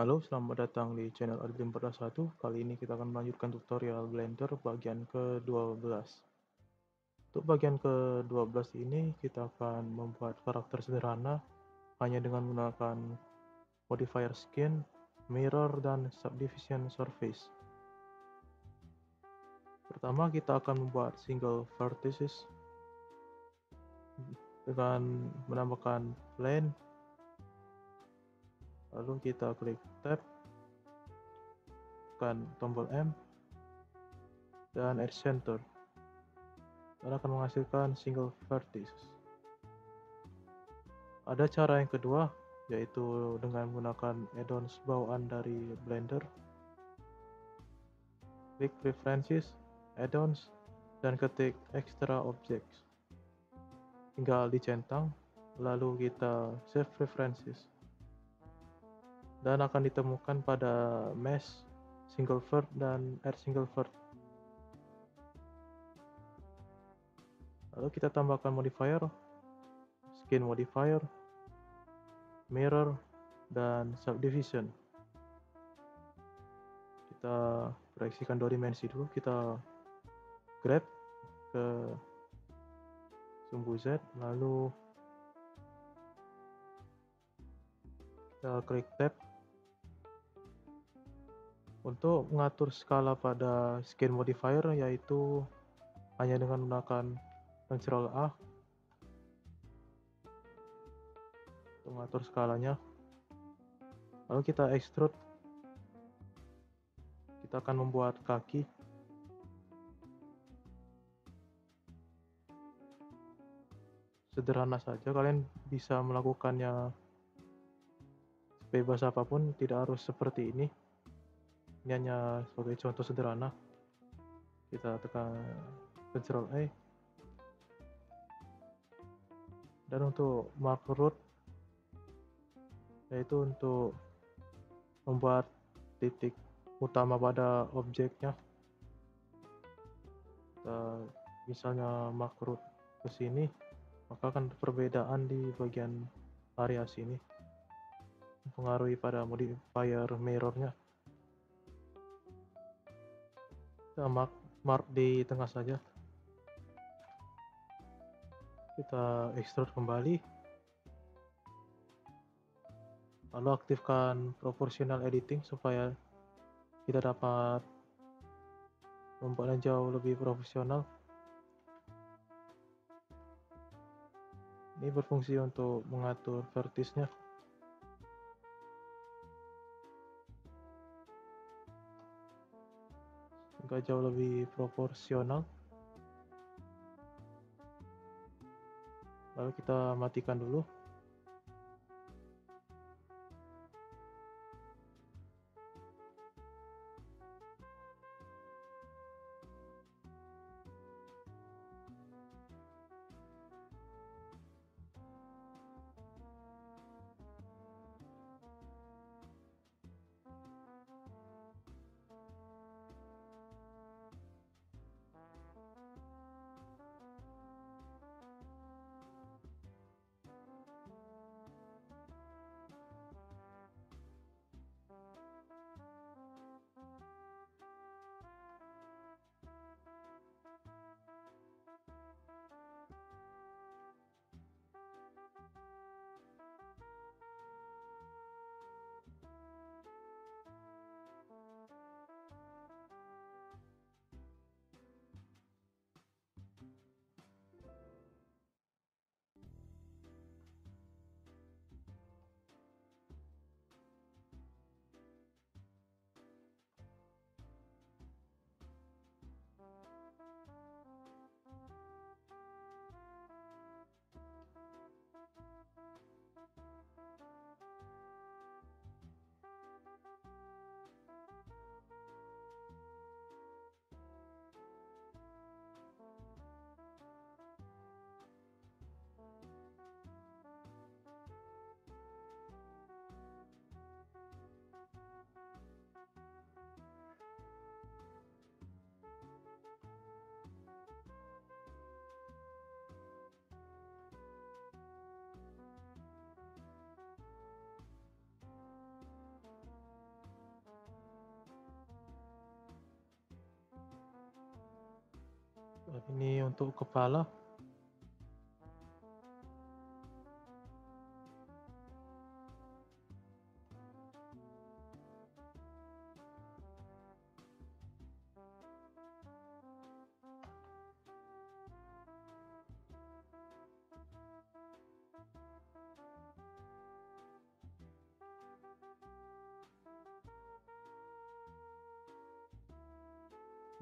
Halo, selamat datang di channel Adlim 41. Kali ini kita akan melanjutkan tutorial Blender bagian ke-12. Untuk bagian ke-12 ini kita akan membuat karakter sederhana hanya dengan menggunakan modifier skin, mirror, dan subdivision surface. Pertama kita akan membuat single vertices dengan menambahkan plane lalu kita klik tab tekan tombol M dan edge center. Dan akan menghasilkan single vertex ada cara yang kedua yaitu dengan menggunakan add-ons bawaan dari Blender. Klik preferences add-ons dan ketik extra objects. Tinggal dicentang lalu kita save preferences dan akan ditemukan pada mesh single vert dan air single vert. Lalu kita tambahkan modifier, skin modifier, mirror, dan subdivision. Kita proyeksikan dua dimensi dulu, kita grab ke sumbu Z, lalu kita klik tab untuk mengatur skala pada skin modifier yaitu hanya dengan menggunakan Ctrl A untuk mengatur skalanya. Lalu kita extrude. Kita akan membuat kaki. Sederhana saja, kalian bisa melakukannya bebas apa pun, tidak harus seperti ini ini hanya sebagai contoh sederhana. Kita tekan Ctrl E dan untuk mark root yaitu untuk membuat titik utama pada objeknya. Kita misalnya mark root ke sini maka akan perbedaan di bagian area sini. Mempengaruhi pada modifier mirrornya kita mark, mark di tengah saja. Kita extrude kembali. Lalu aktifkan proportional editing supaya kita dapat membuatnya jauh lebih profesional. Ini berfungsi untuk mengatur vertisnya agak jauh lebih proporsional. Lalu kita matikan dulu ini untuk kepala.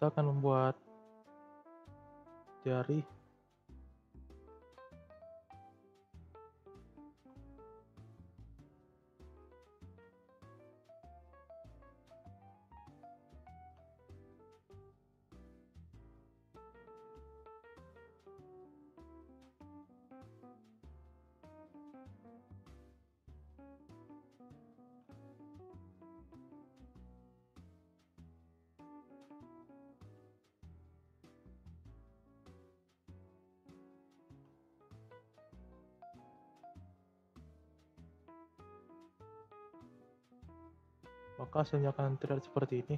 Kita akan membuat jari. Maka hasilnya akan terlihat seperti ini.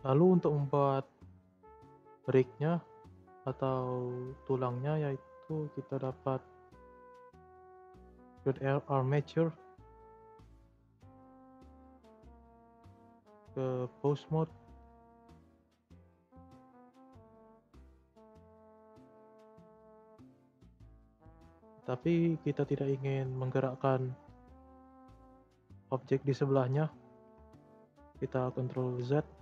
Lalu untuk membuat bricknya atau tulangnya yaitu kita dapat build armature ke pose mode. Tapi kita tidak ingin menggerakkan objek di sebelahnya. Kita Ctrl Z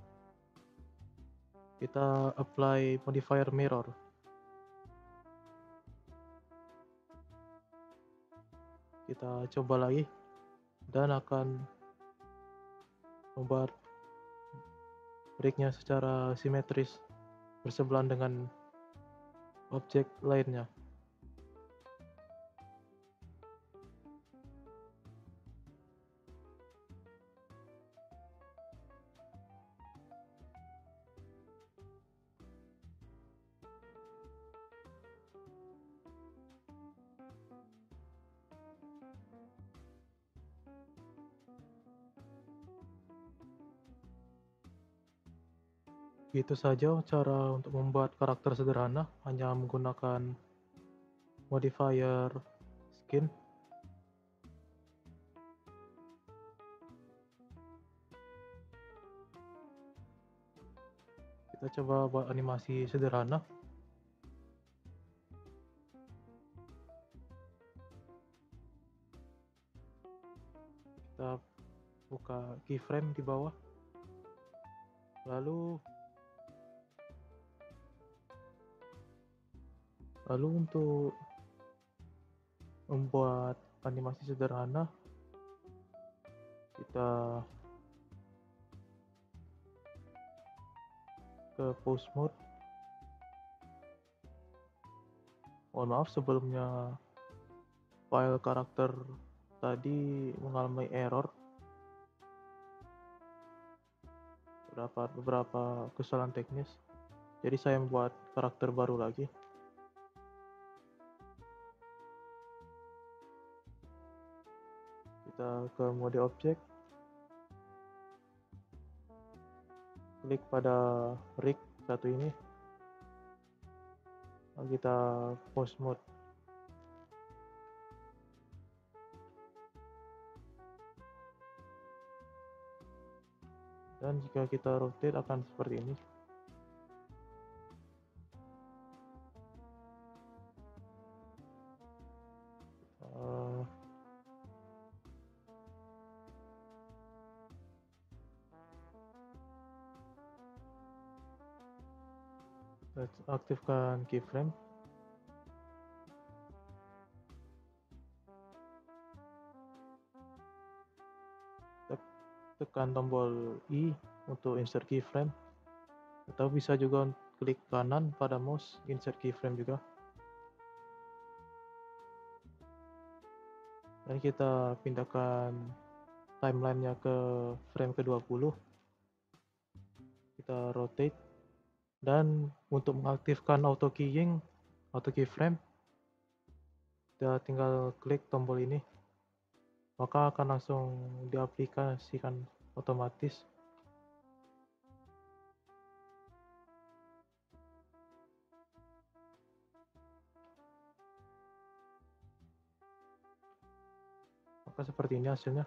kita apply modifier mirror. Kita coba lagi dan akan membuat bricknya secara simetris bersebelahan dengan objek lainnya Itu saja cara untuk membuat karakter sederhana hanya menggunakan modifier skin. Kita coba buat animasi sederhana. kita buka keyframe di bawah lalu lalu untuk membuat animasi sederhana kita ke pose mode. Mohon maaf sebelumnya file karakter tadi mengalami error. Beberapa beberapa kesalahan teknis. Jadi saya membuat karakter baru lagi ke mode objek. Klik pada rig satu ini. Lalu kita pose mode. Dan jika kita rotate akan seperti ini aktifkan keyframe. Tekan tombol I untuk insert keyframe. Atau bisa juga klik kanan pada mouse insert keyframe juga. Dan kita pindahkan timelinenya ke frame ke-20 kita rotate dan untuk mengaktifkan auto keying auto keyframe kita tinggal klik tombol ini. Maka akan langsung diaplikasikan otomatis. Maka seperti ini hasilnya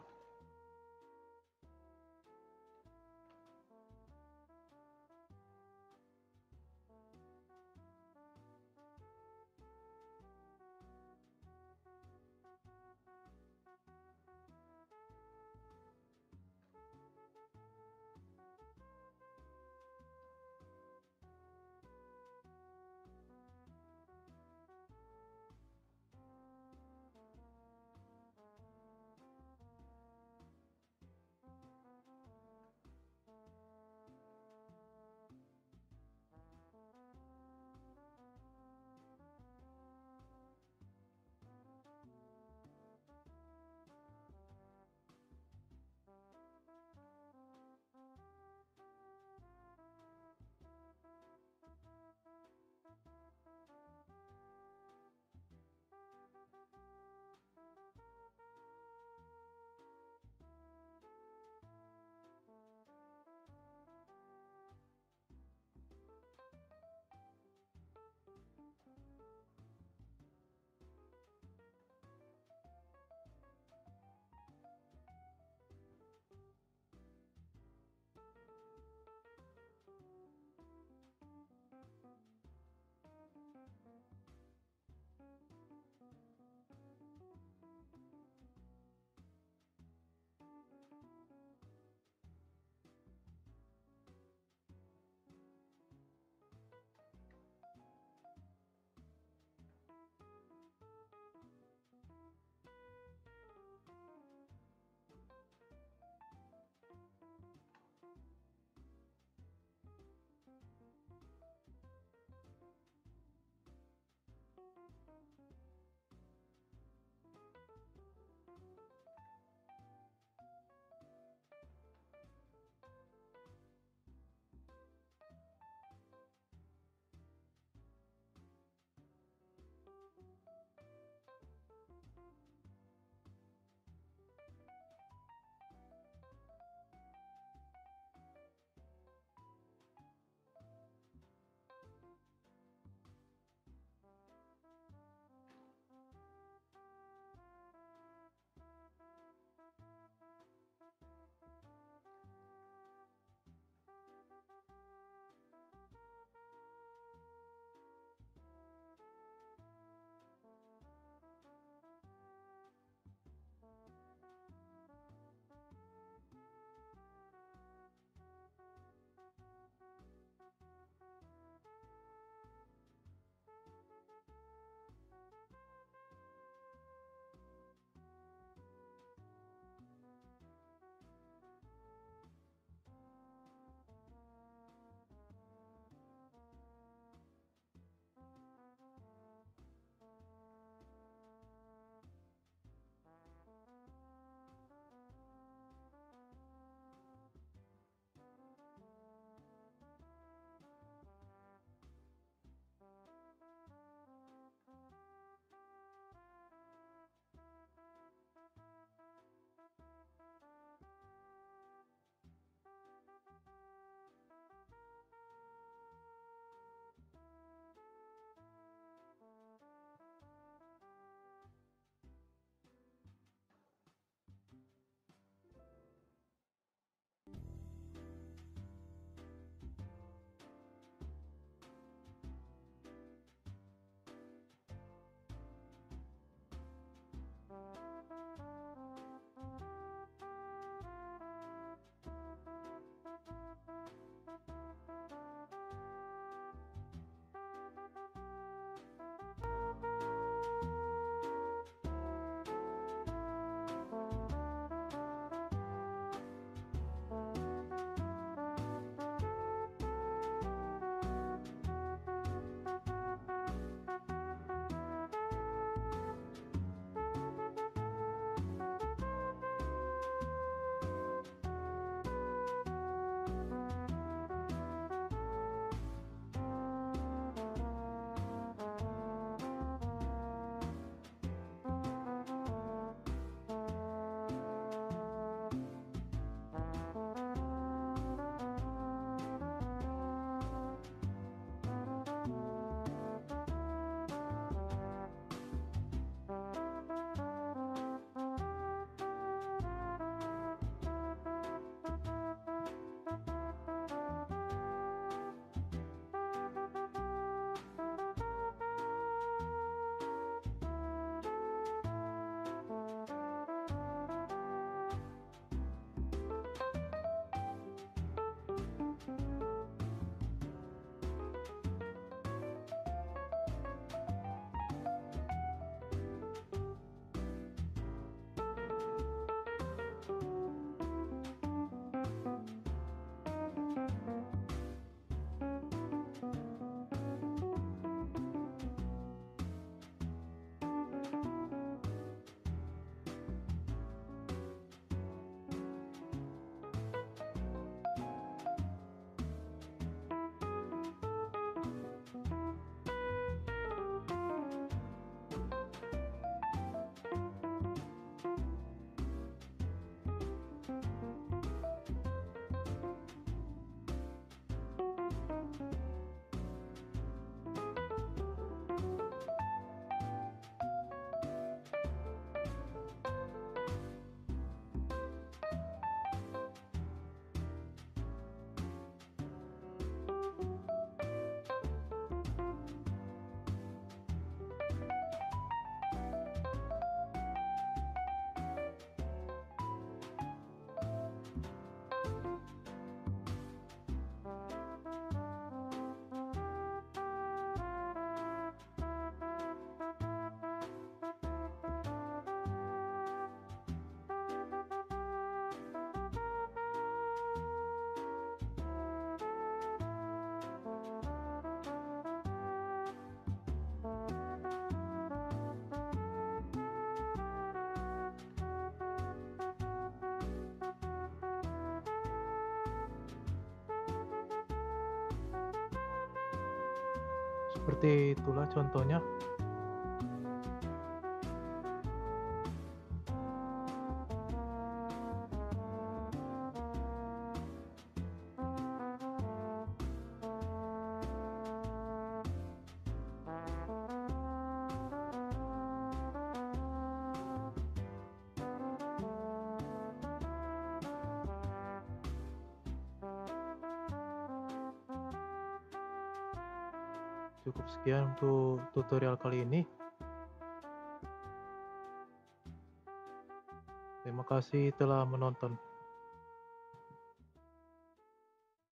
Seperti itulah contohnya. Cukup sekian untuk tutorial kali ini. Terima kasih telah menonton.